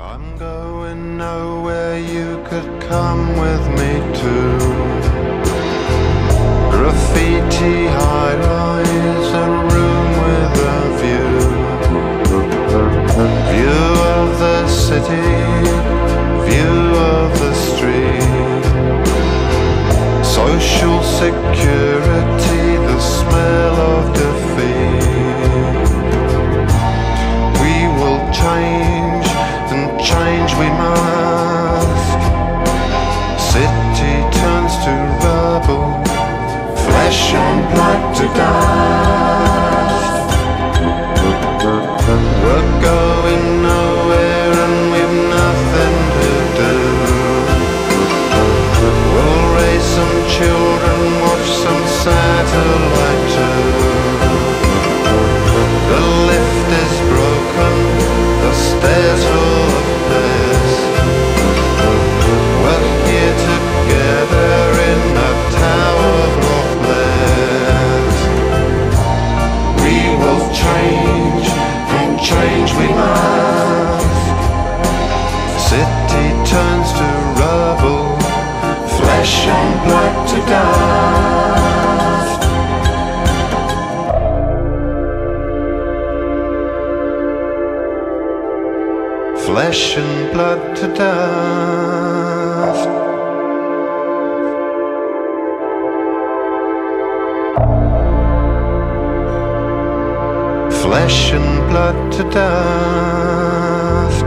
I'm going nowhere you could come with me to Graffiti high rise, a room with a view. View of the city, view of the street. Social security, Flesh and blood to dust. Flesh and blood to dust.